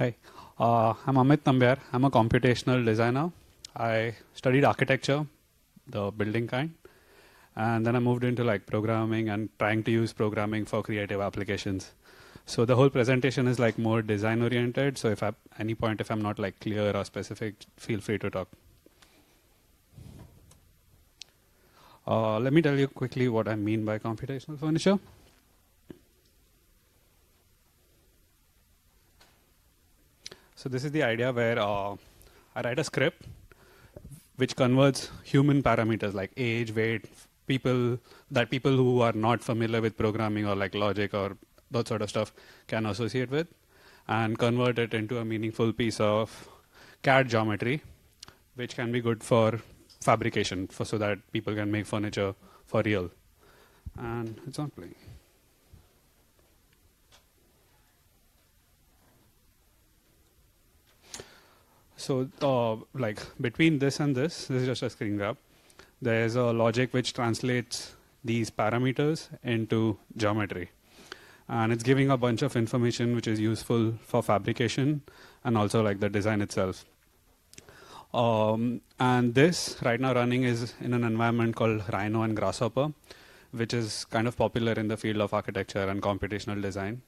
Hi, uh, I'm Amit Nambiar. I'm a computational designer. I studied architecture, the building kind, and then I moved into like programming and trying to use programming for creative applications. So the whole presentation is like more design oriented. So if at any point if I'm not like clear or specific, feel free to talk. Uh, let me tell you quickly what I mean by computational furniture. So this is the idea where uh, I write a script which converts human parameters like age, weight, people that people who are not familiar with programming or like logic or that sort of stuff can associate with, and convert it into a meaningful piece of CAD geometry, which can be good for fabrication, for so that people can make furniture for real. And it's not playing. So, uh, like between this and this, this is just a screen grab. There is a logic which translates these parameters into geometry, and it's giving a bunch of information which is useful for fabrication and also like the design itself. Um, and this right now running is in an environment called Rhino and Grasshopper, which is kind of popular in the field of architecture and computational design.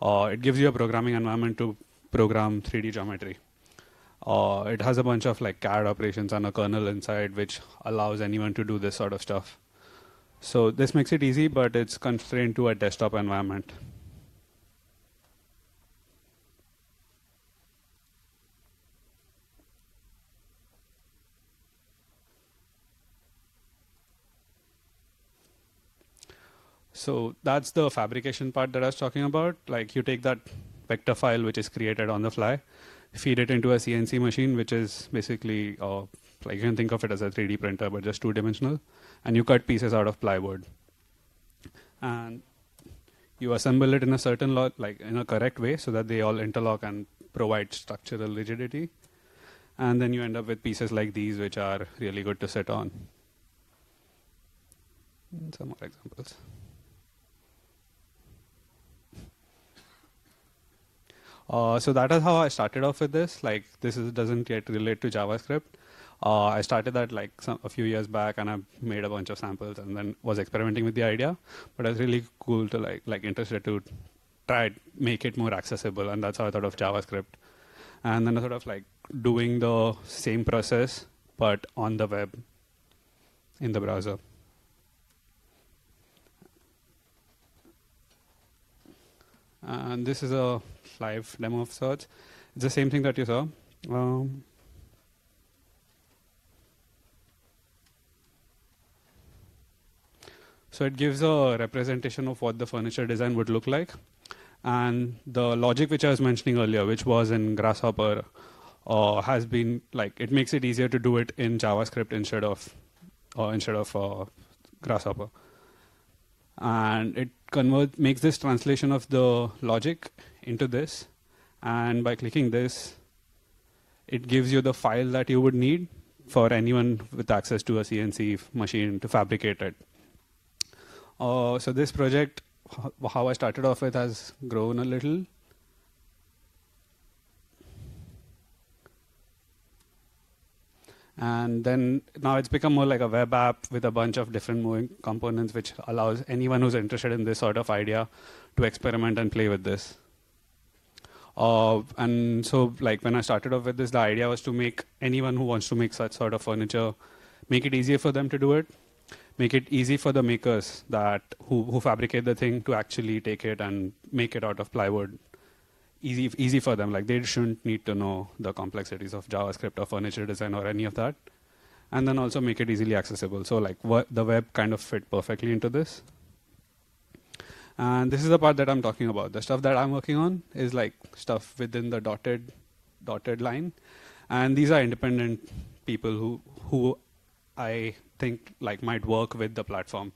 Uh, it gives you a programming environment to program 3D geometry. Uh, it has a bunch of like CAD operations and a kernel inside, which allows anyone to do this sort of stuff. So this makes it easy, but it's constrained to a desktop environment. So that's the fabrication part that I was talking about. Like you take that vector file which is created on the fly, feed it into a CNC machine, which is basically uh, like you can think of it as a 3D printer, but just two dimensional, and you cut pieces out of plywood, and you assemble it in a certain lot, like in a correct way, so that they all interlock and provide structural rigidity, and then you end up with pieces like these, which are really good to sit on. And some more examples. Uh, so that is how I started off with this. Like this is, doesn't yet relate to JavaScript. Uh, I started that like some, a few years back, and I made a bunch of samples, and then was experimenting with the idea. But it was really cool to like like interested to try make it more accessible, and that's how I thought of JavaScript. And then I sort of like doing the same process, but on the web, in the browser. And this is a live demo of sorts. It's the same thing that you saw. Um, so it gives a representation of what the furniture design would look like. And the logic which I was mentioning earlier, which was in Grasshopper, uh, has been like it makes it easier to do it in JavaScript instead of uh, instead of uh, Grasshopper, and it convert makes this translation of the logic into this. And by clicking this, it gives you the file that you would need for anyone with access to a CNC machine to fabricate it. Uh, so this project, how I started off with, has grown a little. And then now it's become more like a web app with a bunch of different moving components, which allows anyone who's interested in this sort of idea to experiment and play with this. Uh, and so, like when I started off with this, the idea was to make anyone who wants to make such sort of furniture, make it easier for them to do it, make it easy for the makers that who, who fabricate the thing to actually take it and make it out of plywood. Easy, easy for them. Like they shouldn't need to know the complexities of JavaScript or furniture design or any of that, and then also make it easily accessible. So like the web kind of fit perfectly into this. And this is the part that I'm talking about. The stuff that I'm working on is like stuff within the dotted dotted line. And these are independent people who who I think like might work with the platform.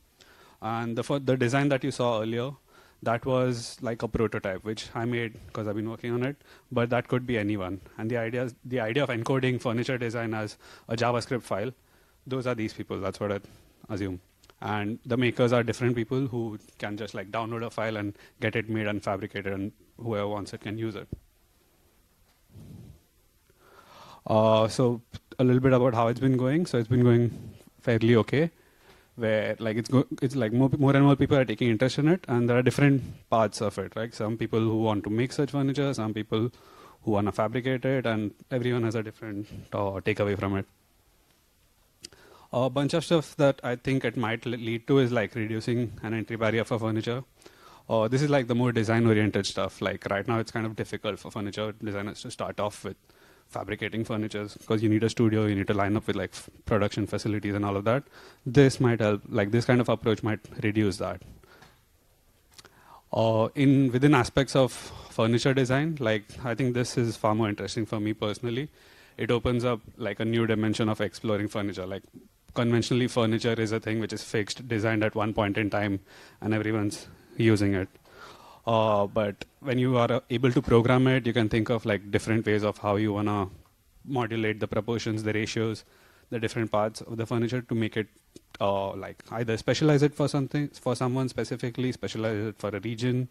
And the the design that you saw earlier, that was like a prototype which I made because I've been working on it. But that could be anyone. And the idea the idea of encoding furniture design as a JavaScript file, those are these people. That's what I assume and the makers are different people who can just like download a file and get it made and fabricated and whoever wants it can use it Uh, so a little bit about how it's been going. So it's been going fairly okay, where like it's go- it's like more more and more people are taking interest in it, and there are different parts of it. Right, some people who want to make such furniture, some people who want to fabricate it, and everyone has a different uh, takeaway from it. A bunch of stuff that I think it might lead to is like reducing an entry barrier for furniture. Uh, this is like the more design-oriented stuff. Like right now, it's kind of difficult for furniture designers to start off with fabricating furniture because you need a studio, you need to line up with like production facilities and all of that. This might help. Like this kind of approach might reduce that. Uh, in within aspects of furniture design, like I think this is far more interesting for me personally. It opens up like a new dimension of exploring furniture. Like conventionally, furniture is a thing which is fixed, designed at one point in time, and everyone's using it. Uh, but when you are uh, able to program it, you can think of like different ways of how you wanna modulate the proportions, the ratios, the different parts of the furniture to make it uh, like either specialize it for something for someone specifically, specialize it for a region,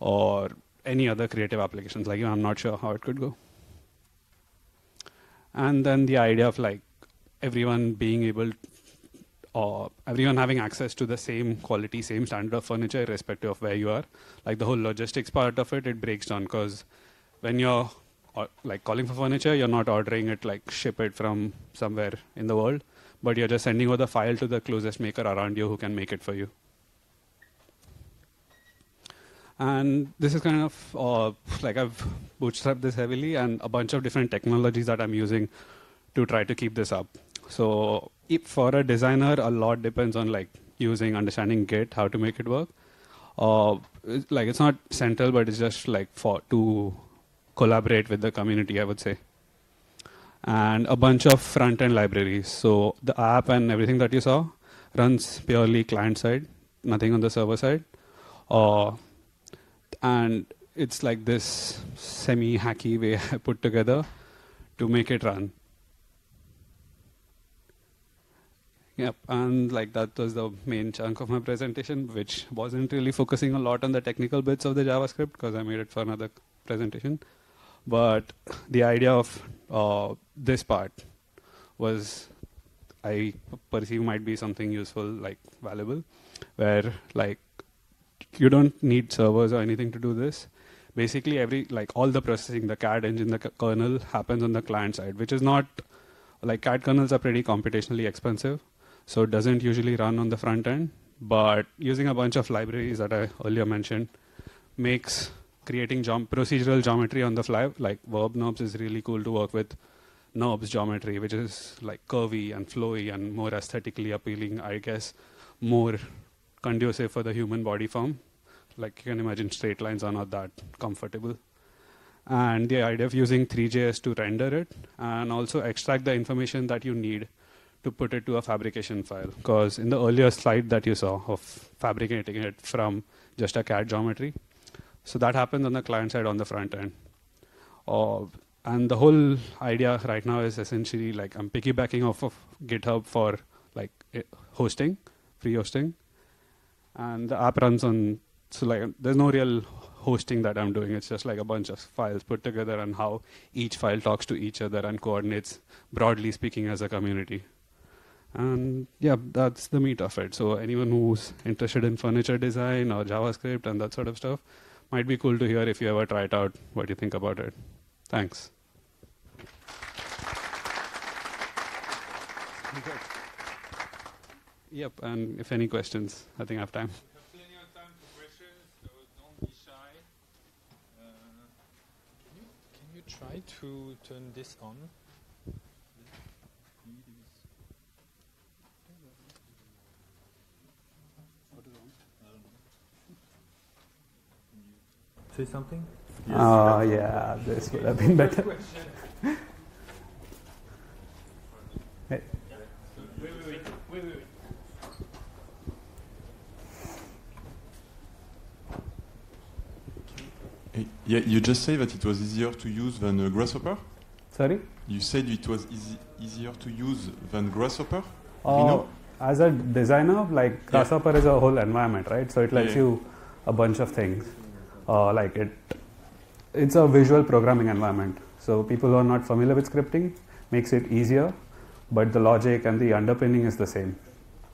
or any other creative applications. Like I'm not sure how it could go. And then the idea of like everyone being able or everyone having access to the same quality, same standard of furniture, irrespective of where you are. Like the whole logistics part of it, it breaks down because when you're uh, like calling for furniture, you're not ordering it like ship it from somewhere in the world, but you're just sending over the file to the closest maker around you who can make it for you. And this is kind of uh, like I've bootstrapped this heavily, and a bunch of different technologies that I'm using to try to keep this up. So for a designer, a lot depends on like using, understanding Git, how to make it work. Uh, like it's not central, but it's just like for to collaborate with the community, I would say. And a bunch of front end libraries. So the app and everything that you saw runs purely client side, nothing on the server side. Uh, and it's like this semi hacky way I put together to make it run. Yep, and like that was the main chunk of my presentation, which wasn't really focusing a lot on the technical bits of the JavaScript because I made it for another presentation. But the idea of uh, this part was I perceive might be something useful, like valuable, where like you don't need servers or anything to do this. Basically, every like all the processing, the CAD engine, the kernel happens on the client side, which is not like CAD kernels are pretty computationally expensive so it doesn't usually run on the front end. But using a bunch of libraries that I earlier mentioned makes creating geom- procedural geometry on the fly, like verb NURBS, is really cool to work with. NURBS geometry, which is like curvy and flowy and more aesthetically appealing, I guess, more conducive for the human body form. Like you can imagine, straight lines are not that comfortable. And the idea of using Three.js to render it and also extract the information that you need to put it to a fabrication file. Because in the earlier slide that you saw of fabricating it from just a CAD geometry, so that happens on the client side on the front end. Uh, and the whole idea right now is essentially like I'm piggybacking off of GitHub for like hosting, free hosting, and the app runs on. So like there's no real hosting that I'm doing. It's just like a bunch of files put together and how each file talks to each other and coordinates, broadly speaking, as a community. And yeah, that's the meat of it. So anyone who's interested in furniture design or JavaScript and that sort of stuff might be cool to hear if you ever try it out, what you think about it. Thanks. Yep, and if any questions, I think I have time. Try to turn this on? Say something? Oh, yeah, this would have been better. Hey. Wait, wait, wait, wait, wait, wait. Hey, Yeah, you just say that it was easier to use than Grasshopper? Sorry? You said it was easy, easier to use than Grasshopper? Uh, Rhino? as a designer, like Grasshopper is a whole environment, right? So it lets Yeah. you a bunch of things. Uh, like it, it's a visual programming environment. So people who are not familiar with scripting makes it easier, but the logic and the underpinning is the same.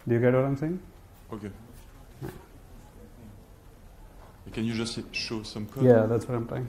Do you get what I'm saying? Okay. Can you just show some code? Yeah, that's what I'm trying.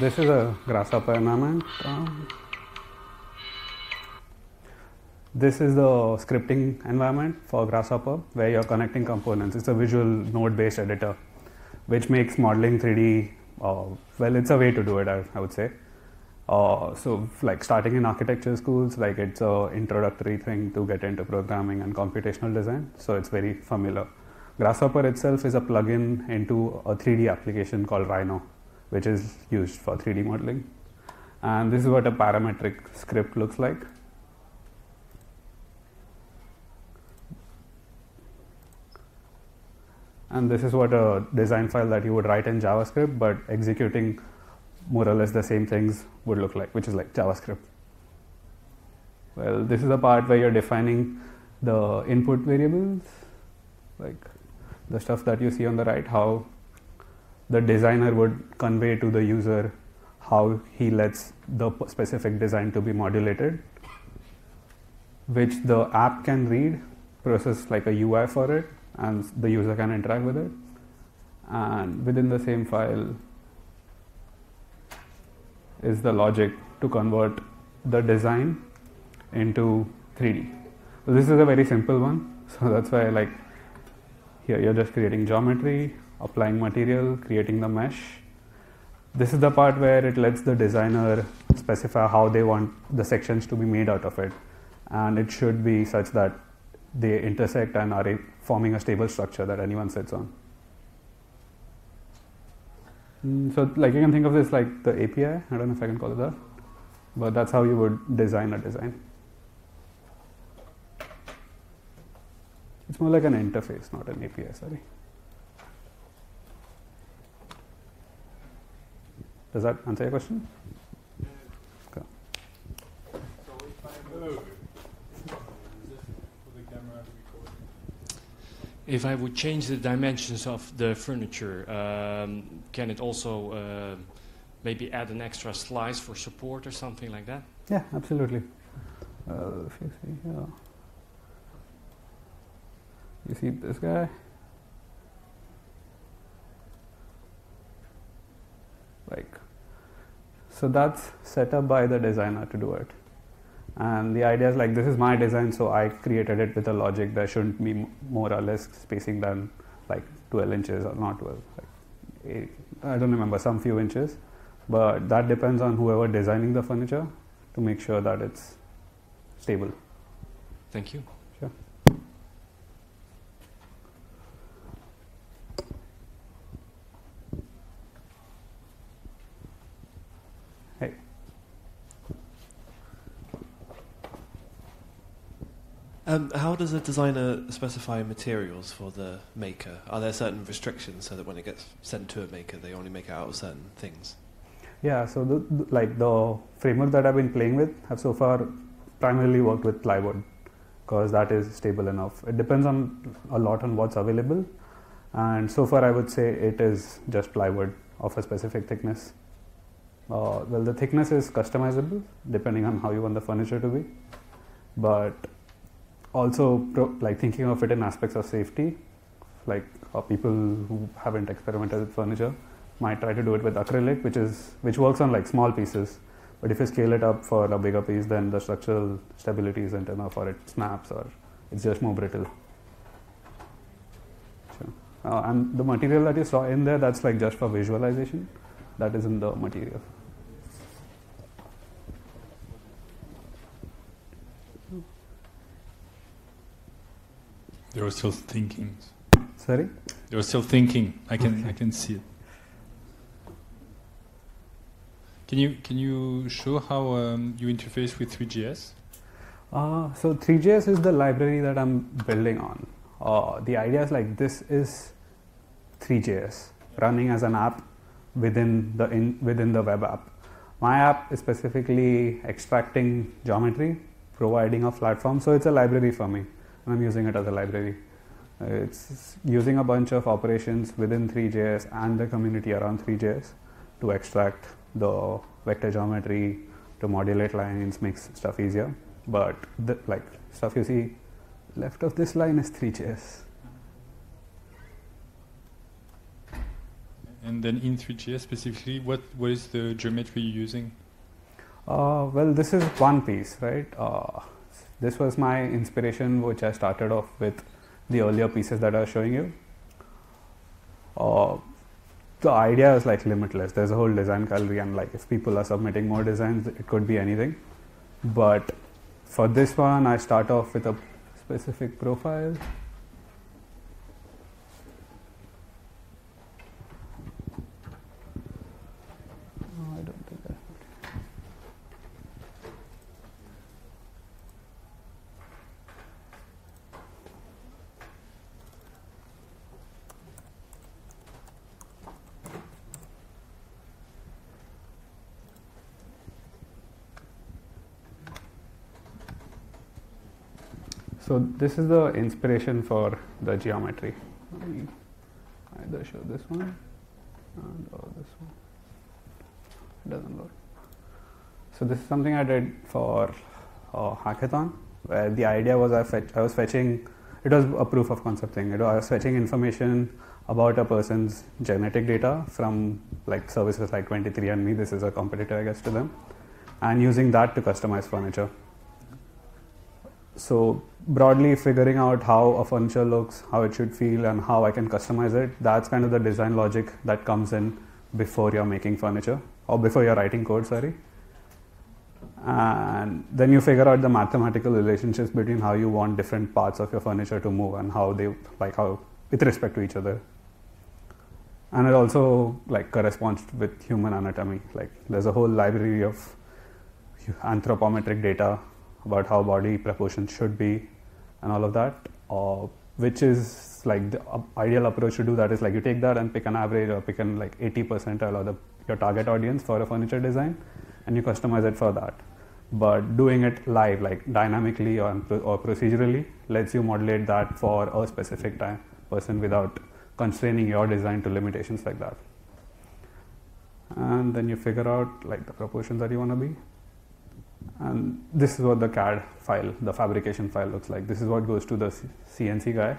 This is a Grasshopper environment. Um, this is the scripting environment for Grasshopper where you're connecting components. It's a visual node based editor which makes modeling 3D, uh, well, it's a way to do it, I, I would say. Uh, so, like starting in architecture schools, like it's a introductory thing to get into programming and computational design. So it's very familiar. Grasshopper itself is a plugin into a 3D application called Rhino, which is used for 3D modeling. And this is what a parametric script looks like. And this is what a design file that you would write in JavaScript, but executing more or less the same things would look like, which is like JavaScript. Well, this is the part where you're defining the input variables, like the stuff that you see on the right, how the designer would convey to the user how he lets the specific design to be modulated, which the app can read, process like a UI for it, and the user can interact with it. And within the same file is the logic to convert the design into 3D. So this is a very simple one. So that's why like here you're just creating geometry, applying material, creating the mesh. This is the part where it lets the designer specify how they want the sections to be made out of it. And it should be such that they intersect and are forming a stable structure that anyone sits on. Mm, so, like you can think of this like the API. I don't know if I can call it that, but that's how you would design a design. It's more like an interface, not an API. Sorry. Does that answer your question? Okay. If I would change the dimensions of the furniture, um, can it also uh, maybe add an extra slice for support or something like that? Yeah, absolutely. Uh, if you see here, you see this guy. Like, so that's set up by the designer to do it. And the idea is like this is my design, so I created it with a logic. that shouldn't be more or less spacing than like 12 inches or not 12. Like eight, I don't remember some few inches, but that depends on whoever designing the furniture to make sure that it's stable. Thank you. Sure. Hey. Um, how does a designer specify materials for the maker? Are there certain restrictions so that when it gets sent to a maker, they only make it out of certain things? Yeah, so the- like the framework that I've been playing with have so far primarily worked with plywood because that is stable enough. It depends on a lot on what's available, and so far I would say it is just plywood of a specific thickness. Uh, well, the thickness is customizable depending on how you want the furniture to be, but also pro- like thinking of it in aspects of safety, like uh, people who haven't experimented with furniture might try to do it with acrylic, which is which works on like small pieces, But if you scale it up for a bigger piece, then the structural stability isn't enough, or it snaps, or it's just more brittle. Sure. Uh, and the material that you saw in there, that's like just for visualization. That is in the material. They were still thinking. Sorry? They were still thinking. I can Okay. I can see it. Can you can you show how um, you interface with Three.js? Uh, so Three.js is the library that I'm building on. Uh, the idea is like this is Three.js running as an app within the in, within the web app. My app is specifically extracting geometry, providing a platform. So it's a library for me, I'm using it as a library. Uh, It's using a bunch of operations within Three.js and the community around Three.js to extract the vector geometry, to modulate lines, makes stuff easier. But the like stuff you see left of this line is Three.js. And then in Three.js specifically, what what is the geometry you're using? Uh, well, this is one piece, right? Uh, this was my inspiration, which I started off with the earlier pieces that I was showing you. Uh, the idea is like limitless. There's a whole design gallery, and like if people are submitting more designs, it could be anything. But for this one, I start off with a specific profile. So this is the inspiration for the geometry. Let me either show this one and or this one. It doesn't load. So this is something I did for a hackathon, where the idea was I, fetch, I was fetching. It was a proof of concept thing. It I was fetching information about a person's genetic data from like services like 23andMe. This is a competitor, I guess, to them, and using that to customize furniture. So broadly figuring out how a furniture looks, how it should feel, and how I can customize it. That's kind of the design logic that comes in before you're making furniture or before you're writing code. Sorry. And then you figure out the mathematical relationships between how you want different parts of your furniture to move and how they like how with respect to each other. And it also like corresponds with human anatomy. Like there's a whole library of anthropometric data about how body proportions should be and all of that uh, which is like the uh, ideal approach to do that is like you take that and pick an average or pick an like 80 percentile or the your target audience for a furniture design and you customize it for that. But doing it live like dynamically or, or procedurally lets you modulate that for a specific time person without constraining your design to limitations like that. And then you figure out like the proportions that you want to be and this is what the CAD file, the fabrication file looks like. This is what goes to the CNC guy,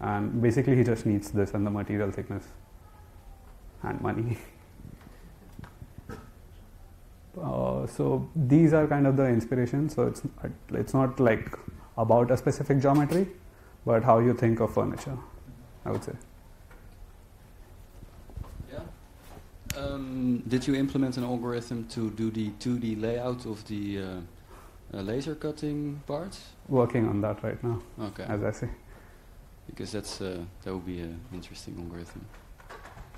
and basically he just needs this and the material thickness and money. Uh, so these are kind of the inspiration. So it's it's not like about a specific geometry, but how you think of furniture. I would say. Yeah. Um, did you implement an algorithm to do the 2D layout of the uh, uh, laser cutting part? Working on that right now, Okay. as I say. Because that's uh, that would be an interesting algorithm.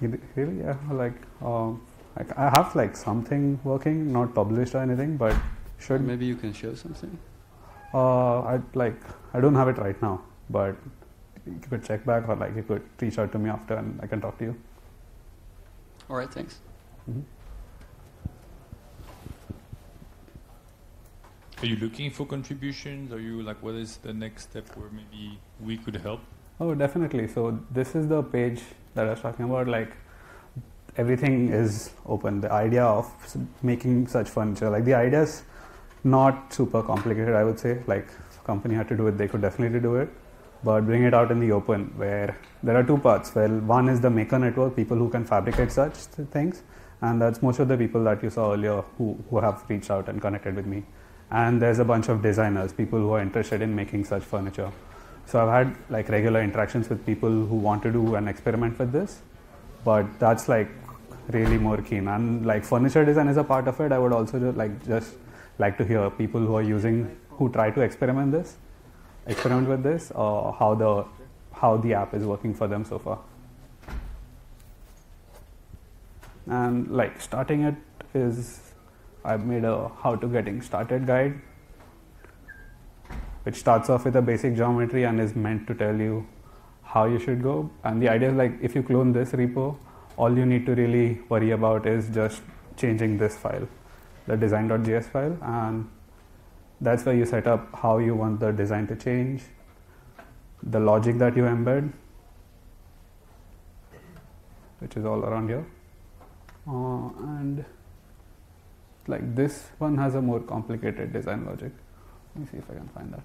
Really? Yeah. Like, um, like I have like something working, not published or anything, but should Maybe you can show something. Uh, I like I don't have it right now, but you could check back or like you could reach out to me after and I can talk to you. All right. Thanks. Mm-hmm. Are you looking for contributions? Are you like, what is the next step where maybe we could help? Oh, definitely. So this is the page that I was talking about. Like everything is open. The idea of making such furniture, like the idea is not super complicated. I would say, like company had to do it, they could definitely do it. But bring it out in the open, where there are two parts. Well, one is the maker network, people who can fabricate such th- things, And that's most of the people that you saw earlier who, who have reached out and connected with me. And there's a bunch of designers, people who are interested in making such furniture. So I've had like regular interactions with people who want to do an experiment with this, but that's like really more keen. And like furniture design is a part of it. I would also like just like to hear people who are using who try to experiment this, experiment with this, or how the how the app is working for them so far. And like starting it is I've made a how to getting started guide which starts off with a basic geometry and is meant to tell you how you should go. And the idea is like if you clone this repo, all you need to really worry about is just changing this file, the design.js file, and that's where you set up how you want the design to change, the logic that you embed, which is all around here. Uh, and like this one has a more complicated design logic. Let me see if I can find that.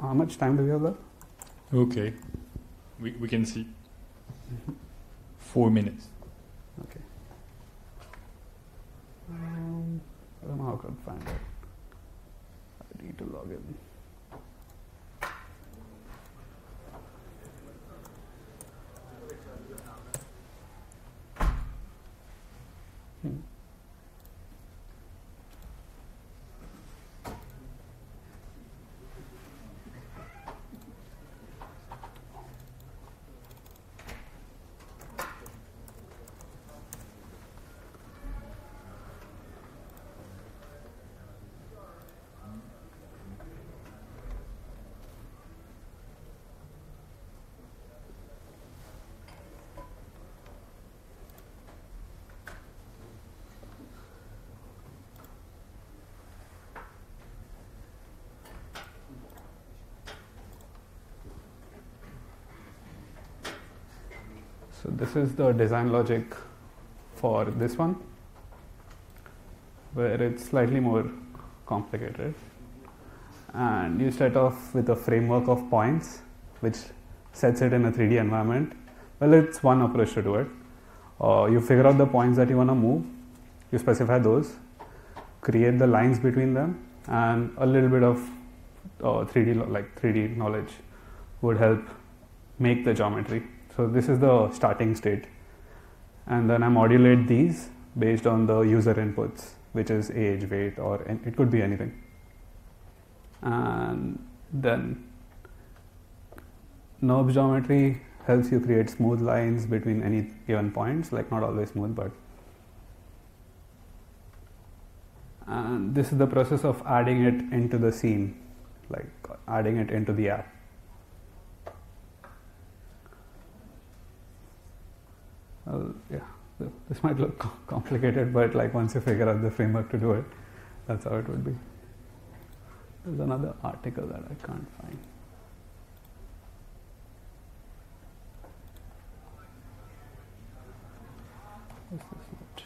How much time do we have left? Okay. We, we can see. Four minutes. Okay. Um, I don't know how I could find it. I need to log in. Hmm. So this is the design logic for this one, where it's slightly more complicated. And you start off with a framework of points, which sets it in a 3D environment. Well, it's one approach to do it. Uh, you figure out the points that you want to move, you specify those, create the lines between them, and a little bit of uh, 3D like 3D knowledge would help make the geometry. So this is the starting state, and then I modulate these based on the user inputs, which is age, weight, or it could be anything. And then NURB geometry helps you create smooth lines between any given points, like not always smooth, but and this is the process of adding it into the scene, like adding it into the app. Well, yeah, th- this might look complicated, but like once you figure out the framework to do it, that's how it would be. There's another article that I can't find. What's this note?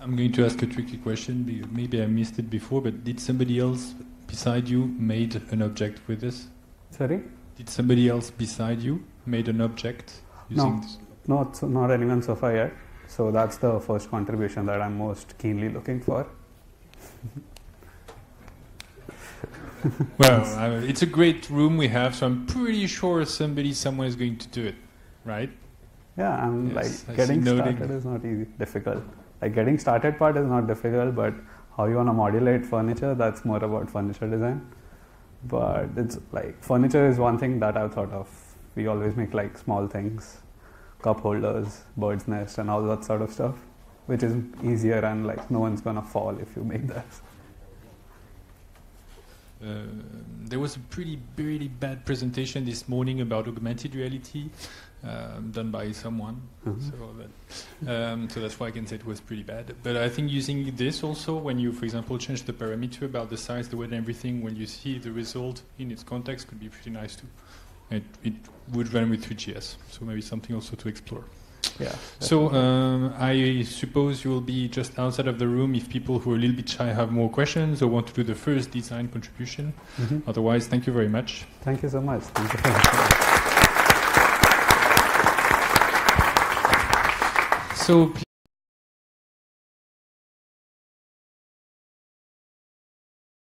I'm going to ask a tricky question. Maybe I missed it before, but did somebody else beside you made an object with this? Sorry? Did somebody else beside you made an object using No. this? Not not anyone so far yet. So that's the first contribution that I'm most keenly looking for. Well, I- it's a great room we have, so I'm pretty sure somebody somewhere is going to do it, right? Yeah, I'm Yes, like see getting started is not easy, difficult. Like getting started part is not difficult, but how you want to modulate furniture, that's more about furniture design. But it's like furniture is one thing that I've thought of. We always make like small things, cup holders, bird's nest, and all that sort of stuff, which is easier and like no one's gonna fall if you make that. Uh, there was a pretty, really bad presentation this morning about augmented reality um, done by someone. Mhm. So, that, um, so that's why I can say it was pretty bad. But I think using this also, when you, for example, change the parameter about the size, the weight, and everything, when you see the result in its context, could be pretty nice too. It, it would run with Three.js, so maybe something also to explore. Yeah. So um, I suppose you will be just outside of the room if people who are a little bit shy have more questions or want to do the first design contribution. Mhm. Otherwise, thank you very much. Thank you so much. Thank you so much. So.